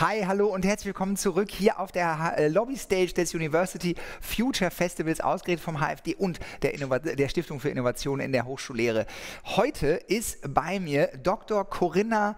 Hi, hallo und herzlich willkommen zurück hier auf der äh, Lobby Stage des University Future Festivals, ausgerät vom HFD und der, der, Stiftung für Innovation in der Hochschullehre. Heute ist bei mir Dr. Corinna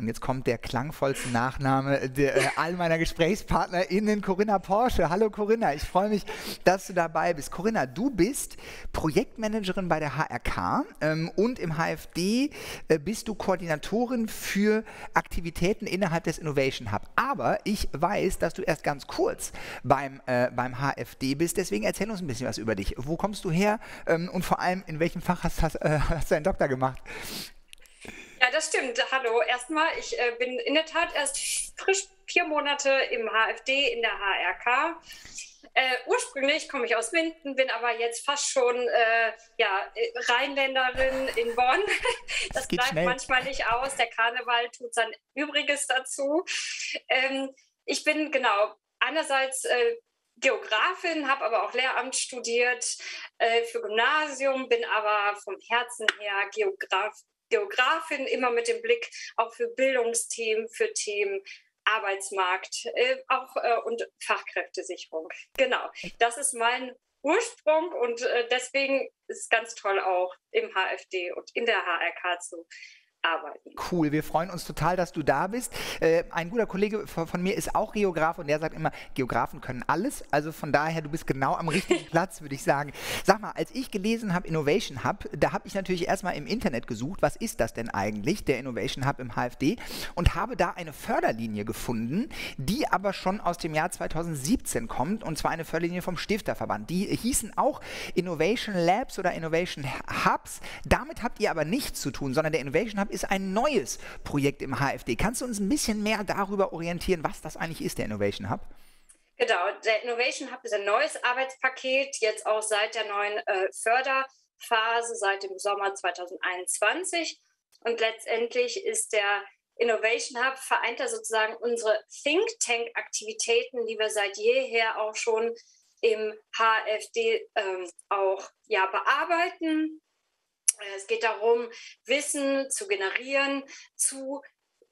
und jetzt kommt der klangvollste Nachname der, äh, all meiner GesprächspartnerInnen, Corinna Porsche. Hallo Corinna, ich freue mich, dass du dabei bist. Corinna, du bist Projektmanagerin bei der HRK ähm, und im HFD äh, bist du Koordinatorin für Aktivitäten innerhalb des Innovation Hub. Aber ich weiß, dass du erst ganz kurz beim, äh, beim HFD bist, deswegen erzähl uns ein bisschen was über dich. Wo kommst du her ähm, und vor allem in welchem Fach hast, hast, äh, hast du einen Doktor gemacht? Ja, das stimmt. Hallo. Erstmal, ich äh, bin in der Tat erst frisch vier Monate im HFD in der HRK. Äh, ursprünglich komme ich aus Minden, bin aber jetzt fast schon äh, ja, Rheinländerin in Bonn. Das, das bleibt schnell. manchmal nicht aus. Der Karneval tut sein Übriges dazu. Ähm, ich bin genau einerseits äh, Geografin, habe aber auch Lehramt studiert äh, für Gymnasium, bin aber vom Herzen her Geograf Geografin, immer mit dem Blick auch für Bildungsthemen, für Themen Arbeitsmarkt äh, auch äh, und Fachkräftesicherung. Genau, das ist mein Ursprung und äh, deswegen ist es ganz toll auch im HFD und in der HRK zu arbeiten. Cool, wir freuen uns total, dass du da bist. Äh, ein guter Kollege von, von, mir ist auch Geograf und der sagt immer, Geografen können alles. Also von daher, du bist genau am richtigen Platz, würde ich sagen. Sag mal, als ich gelesen habe Innovation Hub, da habe ich natürlich erstmal im Internet gesucht, was ist das denn eigentlich, der Innovation Hub im HFD und habe da eine Förderlinie gefunden, die aber schon aus dem Jahr 2017 kommt und zwar eine Förderlinie vom Stifterverband. Die hießen auch Innovation Labs oder Innovation Hubs. Damit habt ihr aber nichts zu tun, sondern der Innovation Hub ist ein neues Projekt im HFD. Kannst du uns ein bisschen mehr darüber orientieren, was das eigentlich ist, der Innovation Hub? Genau, der Innovation Hub ist ein neues Arbeitspaket, jetzt auch seit der neuen äh, Förderphase, seit dem Sommer 2021. Und letztendlich ist der Innovation Hub vereint da sozusagen unsere Think Tank-Aktivitäten, die wir seit jeher auch schon im HFD ähm, auch ja, bearbeiten es geht darum, Wissen zu generieren zu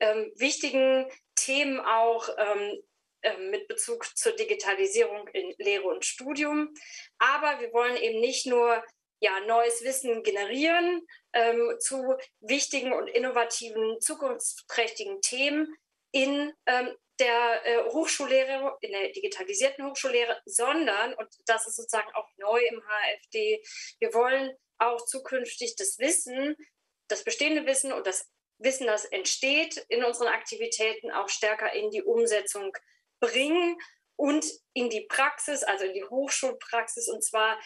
ähm, wichtigen Themen auch ähm, äh, mit Bezug zur Digitalisierung in Lehre und Studium. Aber wir wollen eben nicht nur ja, neues Wissen generieren ähm, zu wichtigen und innovativen, zukunftsträchtigen Themen in ähm, der äh, Hochschullehre, in der digitalisierten Hochschullehre, sondern, und das ist sozusagen auch neu im HFD, wir wollen auch zukünftig das Wissen, das bestehende Wissen und das Wissen, das entsteht in unseren Aktivitäten, auch stärker in die Umsetzung bringen und in die Praxis, also in die Hochschulpraxis und zwar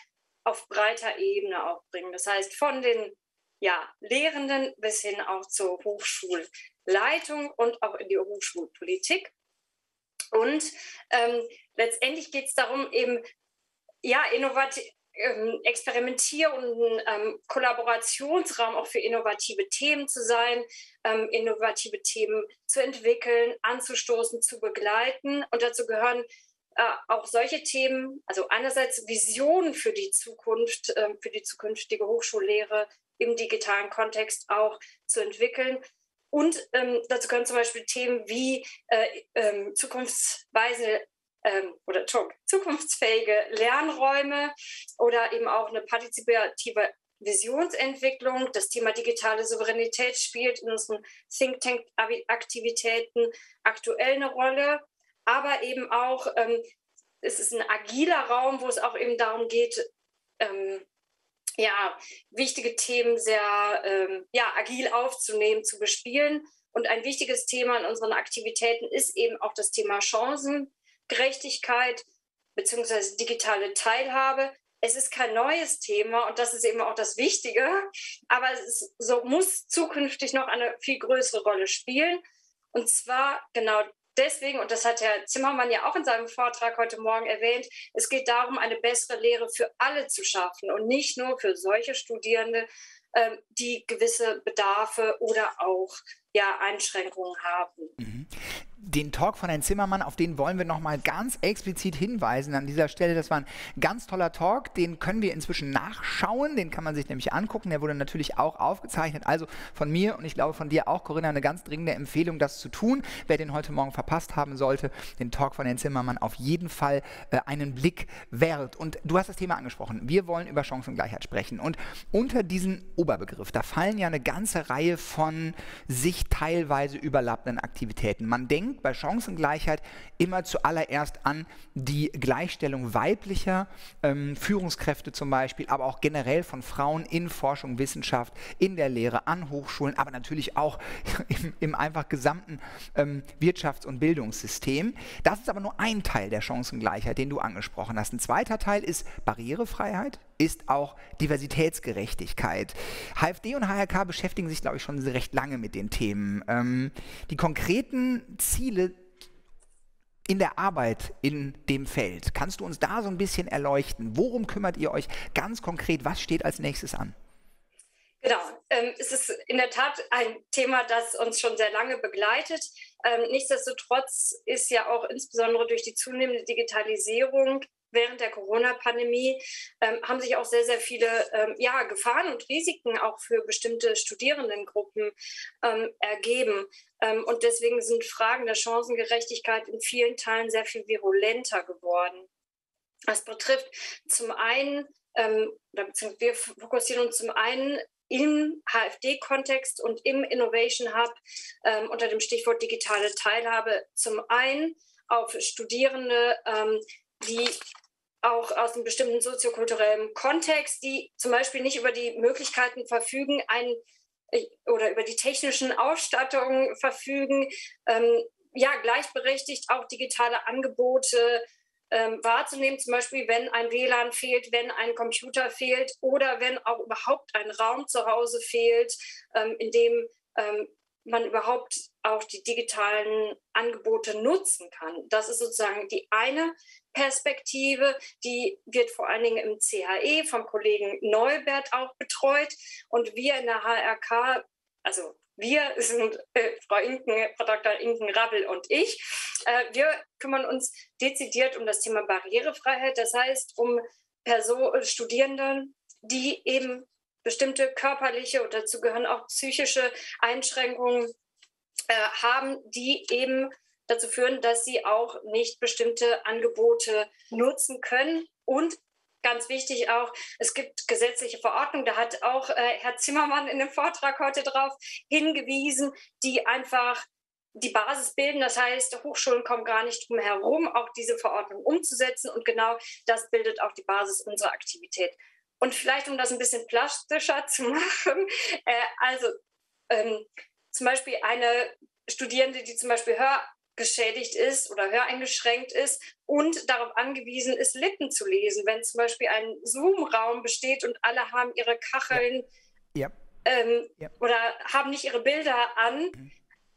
auf breiter Ebene auch bringen. Das heißt, von den ja, Lehrenden bis hin auch zur Hochschulleitung und auch in die Hochschulpolitik. Und ähm, letztendlich geht es darum, eben ja, innovativ, ähm, Experimentier- ähm, Kollaborationsraum auch für innovative Themen zu sein, ähm, innovative Themen zu entwickeln, anzustoßen, zu begleiten. Und dazu gehören äh, auch solche Themen, also einerseits Visionen für die Zukunft, äh, für die zukünftige Hochschullehre im digitalen Kontext auch zu entwickeln. Und ähm, dazu gehören zum Beispiel Themen wie äh, ähm, zukunftsweisende ähm, oder zukunftsfähige Lernräume oder eben auch eine partizipative Visionsentwicklung. Das Thema digitale Souveränität spielt in unseren Think Tank-Aktivitäten aktuell eine Rolle, aber eben auch ähm, es ist ein agiler Raum, wo es auch eben darum geht, ähm, ja, wichtige Themen sehr ähm, ja, agil aufzunehmen, zu bespielen. Und ein wichtiges Thema in unseren Aktivitäten ist eben auch das Thema Chancen. Gerechtigkeit bzw. digitale Teilhabe. Es ist kein neues Thema und das ist eben auch das Wichtige, aber es ist, so muss zukünftig noch eine viel größere Rolle spielen. Und zwar genau deswegen, und das hat Herr Zimmermann ja auch in seinem Vortrag heute Morgen erwähnt, es geht darum, eine bessere Lehre für alle zu schaffen und nicht nur für solche Studierende, ähm, die gewisse Bedarfe oder auch ja Einschränkungen haben. Mhm den Talk von Herrn Zimmermann, auf den wollen wir nochmal ganz explizit hinweisen an dieser Stelle. Das war ein ganz toller Talk, den können wir inzwischen nachschauen, den kann man sich nämlich angucken. Der wurde natürlich auch aufgezeichnet. Also von mir und ich glaube von dir auch, Corinna, eine ganz dringende Empfehlung, das zu tun. Wer den heute Morgen verpasst haben sollte, den Talk von Herrn Zimmermann auf jeden Fall äh, einen Blick wert. Und du hast das Thema angesprochen. Wir wollen über Chancengleichheit sprechen. Und unter diesen Oberbegriff, da fallen ja eine ganze Reihe von sich teilweise überlappenden Aktivitäten. Man denkt, denkt bei Chancengleichheit immer zuallererst an die Gleichstellung weiblicher ähm, Führungskräfte zum Beispiel, aber auch generell von Frauen in Forschung, Wissenschaft, in der Lehre, an Hochschulen, aber natürlich auch im, im einfach gesamten ähm, Wirtschafts- und Bildungssystem. Das ist aber nur ein Teil der Chancengleichheit, den du angesprochen hast. Ein zweiter Teil ist Barrierefreiheit, ist auch Diversitätsgerechtigkeit. HFD und HRK beschäftigen sich, glaube ich, schon recht lange mit den Themen. Ähm, die konkreten Ziele in der Arbeit in dem Feld. Kannst du uns da so ein bisschen erleuchten? Worum kümmert ihr euch ganz konkret? Was steht als nächstes an? Genau, ähm, es ist in der Tat ein Thema, das uns schon sehr lange begleitet. Ähm, nichtsdestotrotz ist ja auch insbesondere durch die zunehmende Digitalisierung während der Corona-Pandemie ähm, haben sich auch sehr, sehr viele ähm, ja, Gefahren und Risiken auch für bestimmte Studierendengruppen ähm, ergeben. Ähm, und deswegen sind Fragen der Chancengerechtigkeit in vielen Teilen sehr viel virulenter geworden. Das betrifft zum einen, ähm, wir fokussieren uns zum einen im HFD-Kontext und im Innovation Hub ähm, unter dem Stichwort digitale Teilhabe zum einen auf Studierende, die auch aus einem bestimmten soziokulturellen Kontext, die zum Beispiel nicht über die Möglichkeiten verfügen, ein, äh, oder über die technischen Ausstattungen verfügen, ähm, ja, gleichberechtigt auch digitale Angebote ähm, wahrzunehmen, zum Beispiel wenn ein WLAN fehlt, wenn ein Computer fehlt oder wenn auch überhaupt ein Raum zu Hause fehlt, ähm, in dem ähm, man überhaupt auch die digitalen Angebote nutzen kann. Das ist sozusagen die eine Perspektive, die wird vor allen Dingen im CHE vom Kollegen Neubert auch betreut. Und wir in der HRK, also wir sind äh, Frau Inken, Frau Dr. Inken Rabbel und ich. Äh, wir kümmern uns dezidiert um das Thema Barrierefreiheit, das heißt um Person, Studierende, die eben bestimmte körperliche und dazu gehören auch psychische Einschränkungen äh, haben, die eben dazu führen, dass sie auch nicht bestimmte Angebote nutzen können. Und ganz wichtig auch, es gibt gesetzliche Verordnungen, da hat auch äh, Herr Zimmermann in dem Vortrag heute drauf hingewiesen, die einfach die Basis bilden. Das heißt, Hochschulen kommen gar nicht drum herum, auch diese Verordnung umzusetzen. Und genau das bildet auch die Basis unserer Aktivität. Und vielleicht, um das ein bisschen plastischer zu machen, äh, also ähm, zum Beispiel eine Studierende, die zum Beispiel hörgeschädigt ist oder höreingeschränkt ist und darauf angewiesen ist, Lippen zu lesen. Wenn zum Beispiel ein Zoom-Raum besteht und alle haben ihre Kacheln ja. Ja. Ähm, ja. oder haben nicht ihre Bilder an mhm.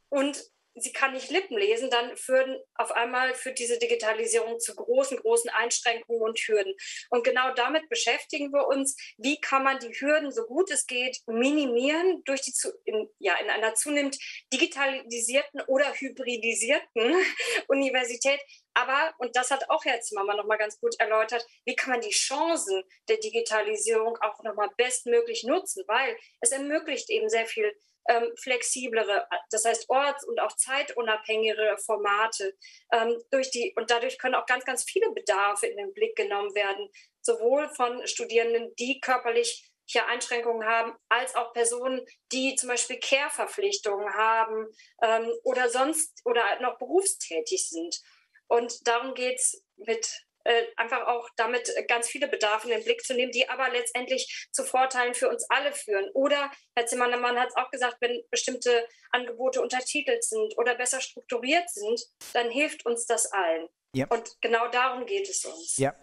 und sie kann nicht Lippen lesen, dann führen auf einmal führt diese Digitalisierung zu großen, großen Einschränkungen und Hürden. Und genau damit beschäftigen wir uns. Wie kann man die Hürden so gut es geht minimieren durch die in, ja in einer zunehmend digitalisierten oder hybridisierten Universität? Aber, und das hat auch Herr Zimmermann nochmal ganz gut erläutert, wie kann man die Chancen der Digitalisierung auch nochmal bestmöglich nutzen? Weil es ermöglicht eben sehr viel ähm, flexiblere, das heißt orts- und auch zeitunabhängigere Formate. Ähm, durch die, und dadurch können auch ganz, ganz viele Bedarfe in den Blick genommen werden, sowohl von Studierenden, die körperlich hier Einschränkungen haben, als auch Personen, die zum Beispiel Care-Verpflichtungen haben ähm, oder sonst oder noch berufstätig sind. Und darum geht es mit äh, einfach auch damit äh, ganz viele Bedarfe in den Blick zu nehmen, die aber letztendlich zu Vorteilen für uns alle führen. Oder Herr Zimmermann hat es auch gesagt, wenn bestimmte Angebote untertitelt sind oder besser strukturiert sind, dann hilft uns das allen. Ja. Und genau darum geht es uns. Ja,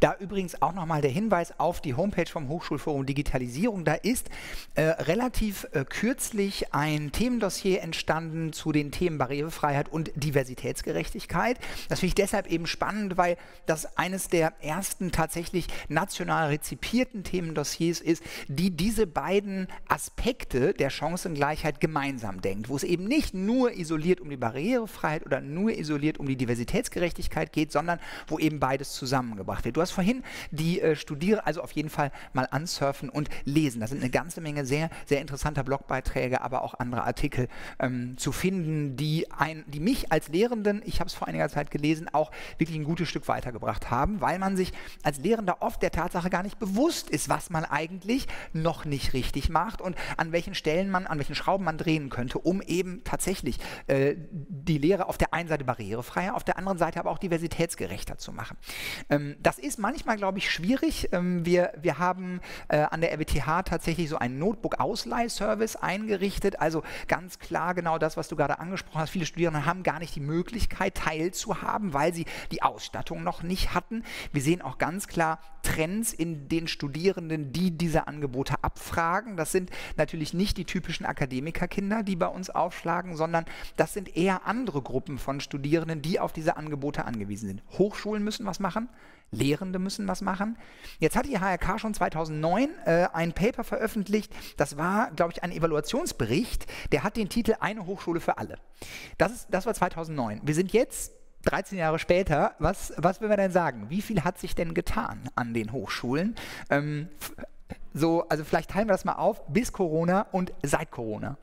da übrigens auch nochmal der Hinweis auf die Homepage vom Hochschulforum Digitalisierung. Da ist äh, relativ äh, kürzlich ein Themendossier entstanden zu den Themen Barrierefreiheit und Diversitätsgerechtigkeit. Das finde ich deshalb eben spannend, weil das eines der ersten tatsächlich national rezipierten Themendossiers ist, die diese beiden Aspekte der Chancengleichheit gemeinsam denkt, wo es eben nicht nur isoliert um die Barrierefreiheit oder nur isoliert um die Diversitätsgerechtigkeit Gerechtigkeit geht, sondern wo eben beides zusammengebracht wird. Du hast vorhin die äh, Studierer, also auf jeden Fall mal ansurfen und lesen. Da sind eine ganze Menge sehr, sehr interessanter Blogbeiträge, aber auch andere Artikel ähm, zu finden, die, ein, die mich als Lehrenden, ich habe es vor einiger Zeit gelesen, auch wirklich ein gutes Stück weitergebracht haben, weil man sich als Lehrender oft der Tatsache gar nicht bewusst ist, was man eigentlich noch nicht richtig macht und an welchen Stellen man, an welchen Schrauben man drehen könnte, um eben tatsächlich äh, die Lehre auf der einen Seite barrierefreier, auf der anderen Seite aber auch diversitätsgerechter zu machen. Ähm, das ist manchmal, glaube ich, schwierig. Ähm, wir, wir haben äh, an der RWTH tatsächlich so einen Notebook-Ausleihservice eingerichtet. Also ganz klar genau das, was du gerade angesprochen hast. Viele Studierende haben gar nicht die Möglichkeit, teilzuhaben, weil sie die Ausstattung noch nicht hatten. Wir sehen auch ganz klar Trends in den Studierenden, die diese Angebote abfragen. Das sind natürlich nicht die typischen Akademikerkinder, die bei uns aufschlagen, sondern das sind eher andere Gruppen von Studierenden, die auf diese Angebote angewiesen sind. Hochschulen müssen was machen, Lehrende müssen was machen. Jetzt hat die HRK schon 2009 äh, ein Paper veröffentlicht, das war, glaube ich, ein Evaluationsbericht, der hat den Titel Eine Hochschule für alle. Das, ist, das war 2009. Wir sind jetzt 13 Jahre später, was, was will man denn sagen? Wie viel hat sich denn getan an den Hochschulen? Ähm, so, also vielleicht teilen wir das mal auf, bis Corona und seit Corona.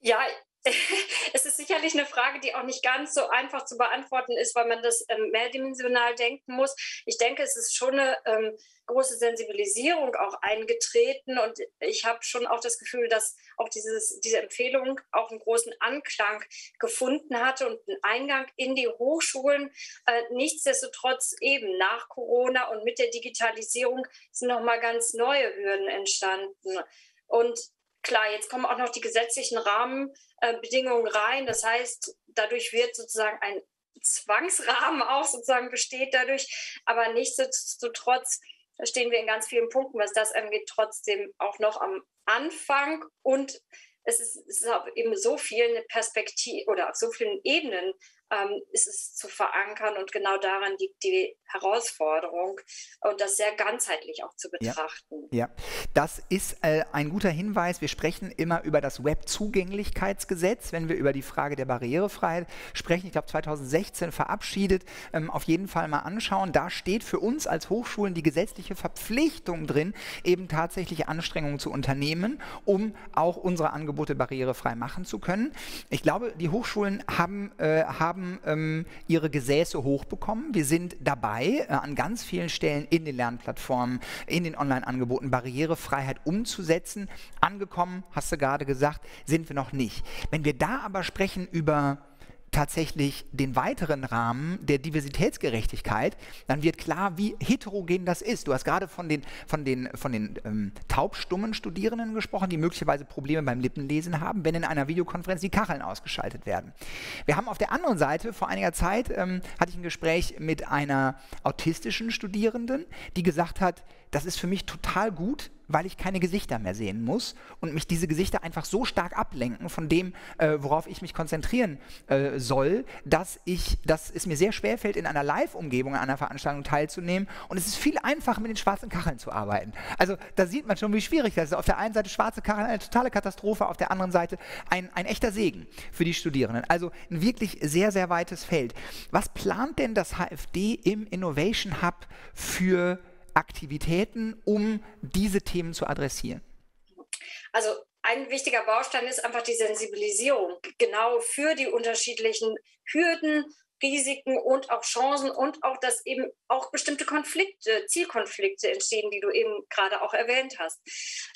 Ja, es ist sicherlich eine Frage, die auch nicht ganz so einfach zu beantworten ist, weil man das ähm, mehrdimensional denken muss. Ich denke, es ist schon eine ähm, große Sensibilisierung auch eingetreten und ich habe schon auch das Gefühl, dass auch dieses, diese Empfehlung auch einen großen Anklang gefunden hatte und einen Eingang in die Hochschulen. Äh, nichtsdestotrotz eben nach Corona und mit der Digitalisierung sind nochmal ganz neue Hürden entstanden. Und klar, jetzt kommen auch noch die gesetzlichen Rahmenbedingungen rein. Das heißt, dadurch wird sozusagen ein Zwangsrahmen auch sozusagen besteht dadurch. Aber nichtsdestotrotz stehen wir in ganz vielen Punkten, was das angeht, trotzdem auch noch am Anfang. Und es ist, es ist eben so vielen Perspektiven oder auf so vielen Ebenen ähm, ist es zu verankern und genau daran liegt die Herausforderung und das sehr ganzheitlich auch zu betrachten. Ja, ja. das ist äh, ein guter Hinweis. Wir sprechen immer über das Web-Zugänglichkeitsgesetz, wenn wir über die Frage der Barrierefreiheit sprechen. Ich glaube 2016 verabschiedet. Ähm, auf jeden Fall mal anschauen. Da steht für uns als Hochschulen die gesetzliche Verpflichtung drin, eben tatsächlich Anstrengungen zu unternehmen, um auch unsere Angebote barrierefrei machen zu können. Ich glaube, die Hochschulen haben, äh, haben haben ähm, ihre Gesäße hochbekommen. Wir sind dabei, äh, an ganz vielen Stellen in den Lernplattformen, in den Online-Angeboten Barrierefreiheit umzusetzen. Angekommen, hast du gerade gesagt, sind wir noch nicht. Wenn wir da aber sprechen über tatsächlich den weiteren Rahmen der Diversitätsgerechtigkeit, dann wird klar, wie heterogen das ist. Du hast gerade von den, von den, von den ähm, taubstummen Studierenden gesprochen, die möglicherweise Probleme beim Lippenlesen haben, wenn in einer Videokonferenz die Kacheln ausgeschaltet werden. Wir haben auf der anderen Seite, vor einiger Zeit ähm, hatte ich ein Gespräch mit einer autistischen Studierenden, die gesagt hat, das ist für mich total gut, weil ich keine Gesichter mehr sehen muss und mich diese Gesichter einfach so stark ablenken von dem, äh, worauf ich mich konzentrieren äh, soll, dass, ich, dass es mir sehr schwer fällt, in einer Live-Umgebung an einer Veranstaltung teilzunehmen und es ist viel einfacher, mit den schwarzen Kacheln zu arbeiten. Also da sieht man schon, wie schwierig das ist. Auf der einen Seite schwarze Kacheln, eine totale Katastrophe, auf der anderen Seite ein, ein echter Segen für die Studierenden. Also ein wirklich sehr, sehr weites Feld. Was plant denn das HFD im Innovation Hub für Aktivitäten, um diese Themen zu adressieren? Also ein wichtiger Baustein ist einfach die Sensibilisierung, genau für die unterschiedlichen Hürden, Risiken und auch Chancen und auch, dass eben auch bestimmte Konflikte, Zielkonflikte entstehen, die du eben gerade auch erwähnt hast.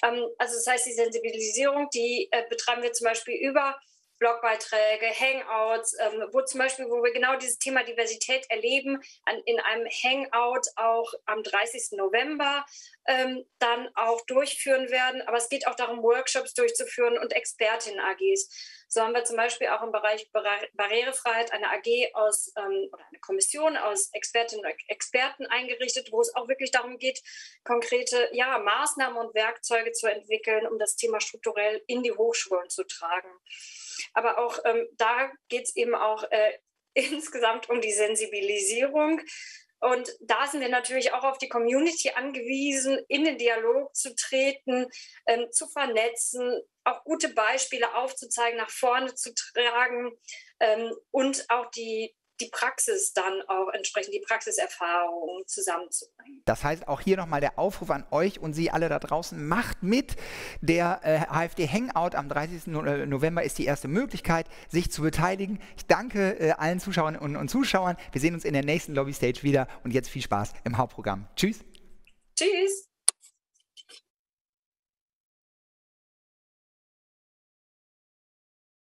Ähm, also das heißt, die Sensibilisierung, die äh, betreiben wir zum Beispiel über Blogbeiträge, Hangouts, ähm, wo zum Beispiel, wo wir genau dieses Thema Diversität erleben, an, in einem Hangout auch am 30. November ähm, dann auch durchführen werden. Aber es geht auch darum, Workshops durchzuführen und Expertinnen-AGs. So haben wir zum Beispiel auch im Bereich Barrierefreiheit eine AG aus ähm, oder eine Kommission aus Expertinnen und Experten eingerichtet, wo es auch wirklich darum geht, konkrete ja, Maßnahmen und Werkzeuge zu entwickeln, um das Thema strukturell in die Hochschulen zu tragen. Aber auch ähm, da geht es eben auch äh, insgesamt um die Sensibilisierung. Und da sind wir natürlich auch auf die Community angewiesen, in den Dialog zu treten, ähm, zu vernetzen, auch gute Beispiele aufzuzeigen, nach vorne zu tragen ähm, und auch die, die Praxis dann auch entsprechend, die Praxiserfahrung zusammenzubringen. Das heißt auch hier nochmal der Aufruf an euch und Sie alle da draußen, macht mit. Der äh, AfD Hangout am 30. Äh, November ist die erste Möglichkeit, sich zu beteiligen. Ich danke äh, allen Zuschauern und, und Zuschauern. Wir sehen uns in der nächsten Lobby Stage wieder und jetzt viel Spaß im Hauptprogramm. Tschüss. Tschüss.